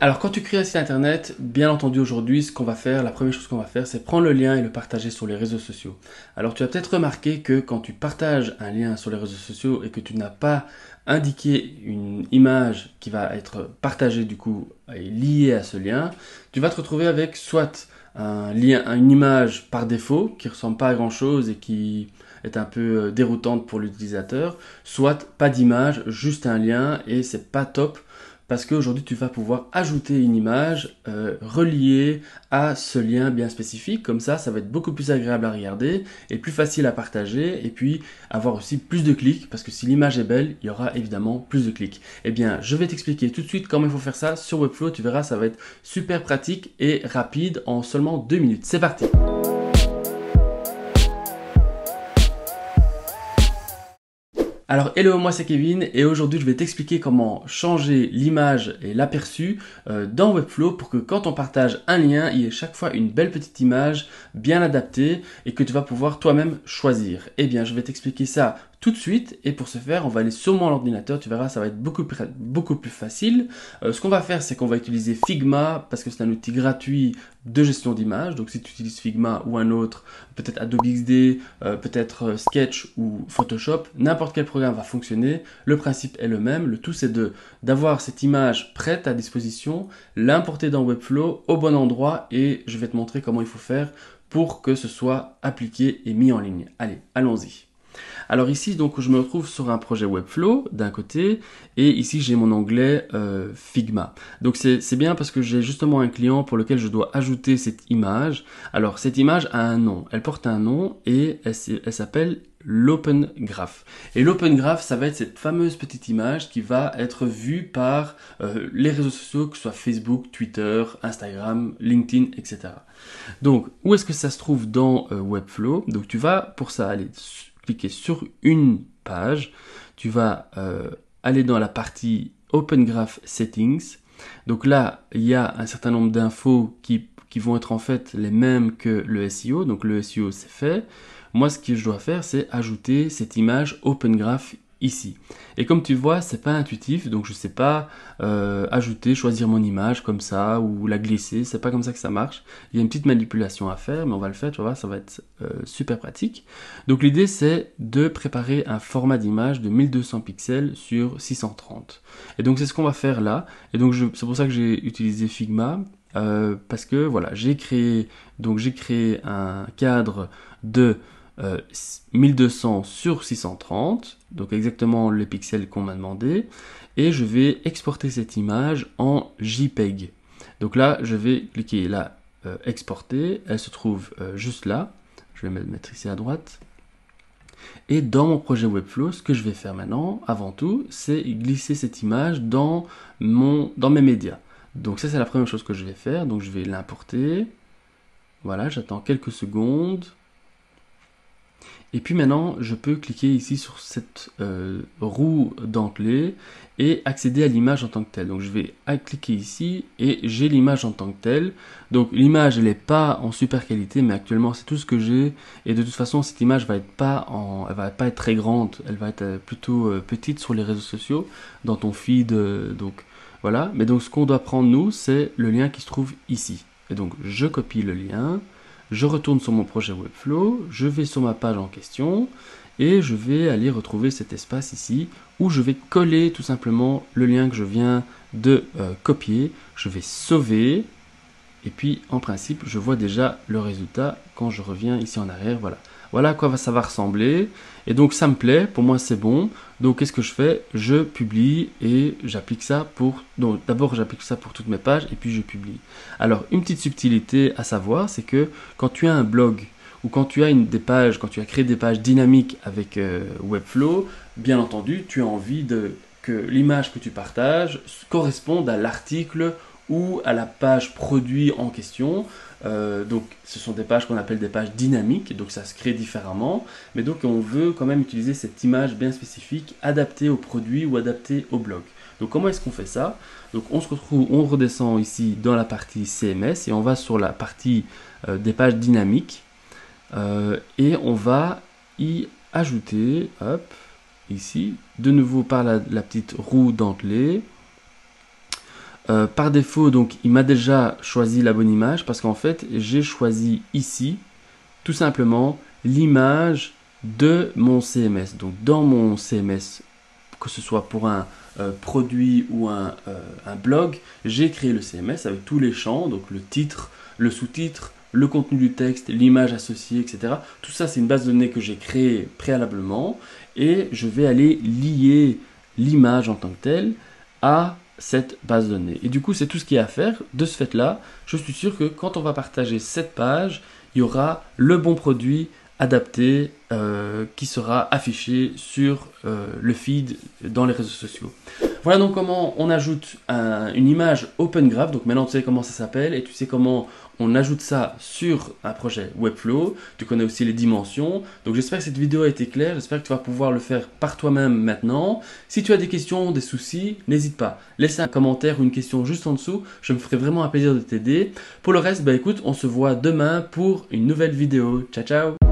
Alors quand tu crées un site internet, bien entendu aujourd'hui, ce qu'on va faire, la première chose qu'on va faire, c'est prendre le lien et le partager sur les réseaux sociaux. Alors tu as peut-être remarqué que quand tu partages un lien sur les réseaux sociaux et que tu n'as pas indiqué une image qui va être partagée du coup et liée à ce lien, tu vas te retrouver avec soit un lien, une image par défaut qui ressemble pas à grand chose et qui est un peu euh, déroutante pour l'utilisateur, soit pas d'image, juste un lien et c'est pas top parce qu'aujourd'hui tu vas pouvoir ajouter une image euh, reliée à ce lien bien spécifique. Comme ça, ça va être beaucoup plus agréable à regarder et plus facile à partager et puis avoir aussi plus de clics parce que si l'image est belle, il y aura évidemment plus de clics. Eh bien, je vais t'expliquer tout de suite comment il faut faire ça sur Webflow. Tu verras, ça va être super pratique et rapide en seulement deux minutes. C'est parti! Alors hello, moi c'est Kevin et aujourd'hui je vais t'expliquer comment changer l'image et l'aperçu euh, dans Webflow pour que quand on partage un lien, il y ait chaque fois une belle petite image bien adaptée et que tu vas pouvoir toi-même choisir. Eh bien je vais t'expliquer ça tout de suite. Et pour ce faire, on va aller sur mon ordinateur. Tu verras, ça va être beaucoup plus, beaucoup plus facile. Euh, ce qu'on va faire, c'est qu'on va utiliser Figma parce que c'est un outil gratuit de gestion d'image. Donc si tu utilises Figma ou un autre, peut-être Adobe XD, euh, peut-être euh, Sketch ou Photoshop, n'importe quel programme va fonctionner. Le principe est le même. Le tout, c'est de d'avoir cette image prête à disposition, l'importer dans Webflow au bon endroit et je vais te montrer comment il faut faire pour que ce soit appliqué et mis en ligne. Allez, allons-y. Alors ici, donc, je me retrouve sur un projet Webflow d'un côté, et ici j'ai mon onglet euh, Figma. Donc c'est bien parce que j'ai justement un client pour lequel je dois ajouter cette image. Alors cette image a un nom, elle porte un nom et elle, s'appelle l'Open Graph. Et l'Open Graph, ça va être cette fameuse petite image qui va être vue par euh, les réseaux sociaux, que ce soit Facebook, Twitter, Instagram, LinkedIn, etc. Donc, où est-ce que ça se trouve dans euh, Webflow? Donc, tu vas pour ça aller cliquer sur une page, tu vas euh, aller dans la partie Open Graph Settings. Donc là, il y a un certain nombre d'infos qui, qui vont être en fait les mêmes que le SEO. Donc le SEO, c'est fait. Moi, ce que je dois faire, c'est ajouter cette image Open Graph ici. Et comme tu vois, c'est pas intuitif, donc je sais pas euh, ajouter, choisir mon image comme ça ou la glisser. C'est pas comme ça que ça marche. Il y a une petite manipulation à faire, mais on va le faire. Tu vois, ça va être euh, super pratique. Donc l'idée c'est de préparer un format d'image de 1200 pixels sur 630. Et donc c'est ce qu'on va faire là. Et donc c'est pour ça que j'ai utilisé Figma. Euh, parce que voilà, j'ai créé donc j'ai créé un cadre de 1200 euh, sur 630, donc exactement les pixels qu'on m'a demandé, et je vais exporter cette image en JPEG. Donc là, je vais cliquer là, euh, exporter, elle se trouve euh, juste là, je vais me mettre ici à droite. Et dans mon projet Webflow, ce que je vais faire maintenant, avant tout, c'est glisser cette image dans, mon, dans mes médias. Donc ça, c'est la première chose que je vais faire. Donc je vais l'importer. Voilà, j'attends quelques secondes. Et puis maintenant, je peux cliquer ici sur cette euh, roue dentelée et accéder à l'image en tant que telle. Donc je vais cliquer ici et j'ai l'image en tant que telle. Donc l'image elle n'est pas en super qualité, mais actuellement c'est tout ce que j'ai. Et de toute façon, cette image va être pas en, elle va pas être très grande, elle va être euh, plutôt euh, petite sur les réseaux sociaux, dans ton feed. donc voilà. Mais donc ce qu'on doit prendre nous, c'est le lien qui se trouve ici. Et donc je copie le lien je retourne sur mon projet Webflow, je vais sur ma page en question et je vais aller retrouver cet espace ici où je vais coller tout simplement le lien que je viens de euh, copier. Je vais sauver et puis en principe je vois déjà le résultat quand je reviens ici en arrière. Voilà. Voilà à quoi ça va ressembler. Et donc ça me plaît, pour moi c'est bon. Donc qu'est-ce que je fais? Je publie et j'applique ça pour... Donc d'abord j'applique ça pour toutes mes pages et puis je publie. Alors une petite subtilité à savoir, c'est que quand tu as un blog ou quand tu as une, des pages, quand tu as créé des pages dynamiques avec euh, Webflow, bien entendu tu as envie que l'image que tu partages corresponde à l'article ou à la page produit en question. Euh, donc ce sont des pages qu'on appelle des pages dynamiques, donc ça se crée différemment, mais donc on veut quand même utiliser cette image bien spécifique adaptée au produit ou adaptée au blog. Donc comment est-ce qu'on fait ça? Donc on se retrouve, on redescend ici dans la partie CMS et on va sur la partie euh, des pages dynamiques euh, et on va y ajouter, hop, ici, de nouveau par la, la petite roue dentelée, Euh, par défaut, donc, il m'a déjà choisi la bonne image parce qu'en fait, j'ai choisi ici, tout simplement, l'image de mon CMS. Donc, dans mon CMS, que ce soit pour un euh, produit ou un, euh, un blog, j'ai créé le CMS avec tous les champs, donc le titre, le sous-titre, le contenu du texte, l'image associée, etc. Tout ça, c'est une base de données que j'ai créée préalablement et je vais aller lier l'image en tant que telle à cette base de données. Et du coup, c'est tout ce qu'il y a à faire. De ce fait-là, je suis sûr que quand on va partager cette page, il y aura le bon produit adapté euh, qui sera affiché sur euh, le feed dans les réseaux sociaux. Voilà donc comment on ajoute une image Open Graph. Donc maintenant tu sais comment ça s'appelle et tu sais comment on ajoute ça sur un projet Webflow. Tu connais aussi les dimensions. Donc j'espère que cette vidéo a été claire. J'espère que tu vas pouvoir le faire par toi-même maintenant. Si tu as des questions, des soucis, n'hésite pas. Laisse un commentaire ou une question juste en dessous. Je me ferai vraiment un plaisir de t'aider. Pour le reste, bah écoute, on se voit demain pour une nouvelle vidéo. Ciao ciao